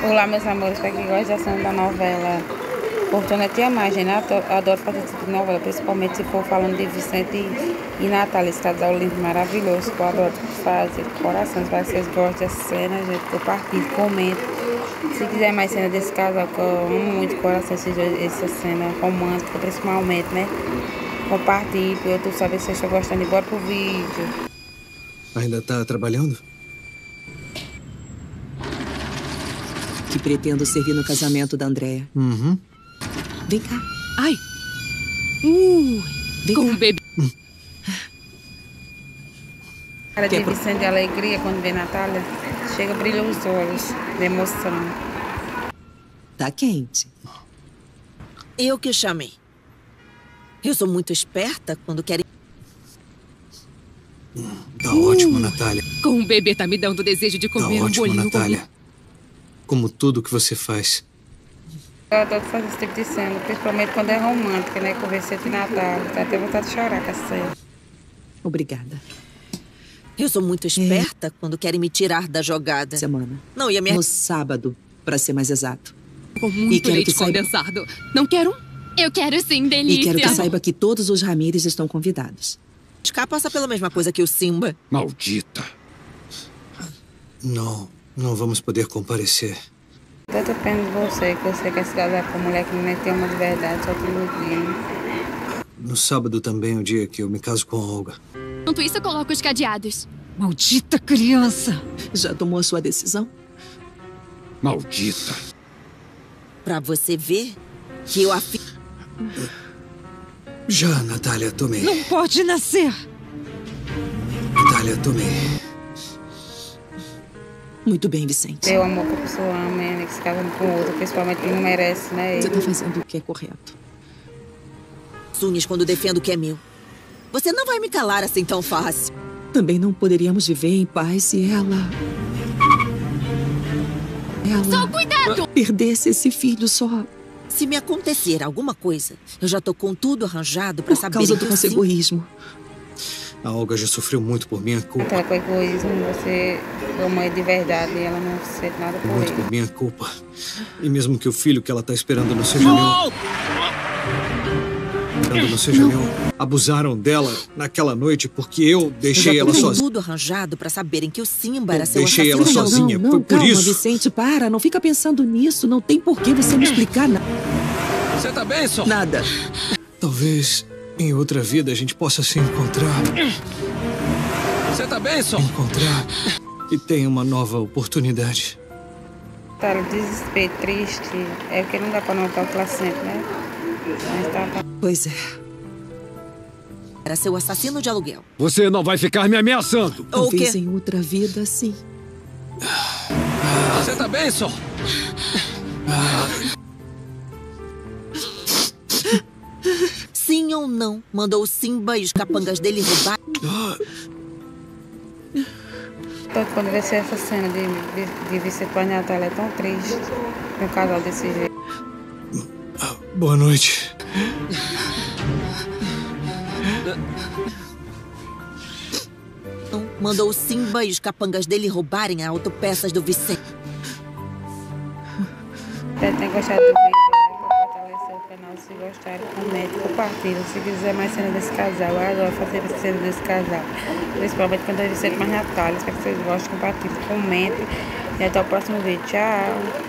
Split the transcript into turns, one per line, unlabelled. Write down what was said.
Olá, meus amores, para quem gosta da cena da novela Fortuna Tia Margem, né? Adoro fazer esse tipo de novela, principalmente se for falando de Vicente e, e Natália, esse casal lindo, maravilhoso, que eu adoro fazer corações, para que vocês gostem dessa cena, gente, compartilhe, comente. Se quiser mais cena desse casal, que eu amo muito de coração essa cena romântica, principalmente, né? Compartilhe, eu saber se vocês estão gostando. E bora pro vídeo.
Ainda tá trabalhando?
Que pretendo servir no casamento da Andréia.
Uhum.
Vem cá.
Ai!
Uh, vem
com
cá.
um bebê.
Cara de Vicente de alegria quando vê Natália. Chega, brilha os olhos de emoção.
Tá quente.
Eu que chamei. Eu sou muito esperta quando quero.
Tá ótimo, Natália.
Com um bebê tá me dando desejo de
Tá
comer um
ótimo,
bolinho
Natália.
comigo.
Como tudo que você faz.
Eu adoro fazer esse tipo de cena, principalmente quando é romântica, né? Com Vicente e Natália. Dá até vontade de chorar com essa cena.
Obrigada.
Eu sou muito esperta quando querem me tirar da jogada.
Semana.
Não, e a minha.
No sábado, pra ser mais exato.
Com
E
muito
quero
leite
que saiba-
condensado. Não quero um? Eu quero sim, delícia.
E quero que saiba que todos os Ramires estão convidados.
Scar passa pela mesma coisa que o Simba.
Maldita.
Não, não vamos poder comparecer.
Tanto pena de você, que você quer se casar com mulher que nem tem uma de verdade, só te iludindo.
No sábado também é o dia que eu me caso com a Olga.
Enquanto isso, eu coloco os cadeados.
Maldita criança.
Já tomou a sua decisão?
Maldita.
Pra você ver que eu afirmo.
Já, Natália, tomei.
Não pode nascer.
Natália, tomei.
Muito bem, Vicente.
O amor que a pessoa ama, né? Que se casando com outro, principalmente que não merece, né?
Você tá fazendo o que é correto.
as unhas quando defendo o que é meu. Você não vai me calar assim tão fácil.
Também não poderíamos viver em paz se ela. Ela.
Só cuidado!
Perdesse esse filho só
Se me acontecer alguma coisa, eu já tô com tudo arranjado
por
saber
causa
que
do
eu
nosso egoísmo.
A Olga já sofreu muito por minha culpa.
Até com egoísmo, você ama ele de verdade e ela não sente nada por
Muito
ele.
por minha culpa. E mesmo que o filho que ela tá esperando não seja meu. Esperando não seja meu. Abusaram dela naquela noite porque eu
Eu
deixei
tô
ela sozinha.
tudo arranjado pra saberem que o Simba
Eu
era seu
deixei ela sozinha.
Não,
foi
não,
por
calma,
isso.
Vicente, para. Não fica pensando nisso. Não tem por que você me explicar na-
Você tá bem, Sol?
nada.
Talvez em outra vida a gente possa se encontrar.
Você tá bem, Sol?
Encontrar e tenha uma nova oportunidade.
Tá, desespero, triste, é porque não dá pra notar o sente, né? Mas tá,
Pois é.
Era seu assassino de aluguel.
Você não vai ficar me ameaçando.
Ou o
Talvez
quê?
em outra vida, sim.
Você tá bem, Sol?
Não? Mandou o Simba e os capangas dele roubar.
Então, quando vai ser essa cena de, de, de a Natália, é tão triste. Um casal desse jeito.
Boa noite.
Mandou o Simba e os capangas dele roubarem a autopeças do Vicente.
Que tenham gostado do vídeo. Se gostarem. Comente, compartilha. Se quiser mais cena desse casal, eu adoro fazer cena desse casal. Principalmente quando é Vicente mais Natália. Espero que vocês gostem, compartilhem, comentem. E até o próximo vídeo. Tchau.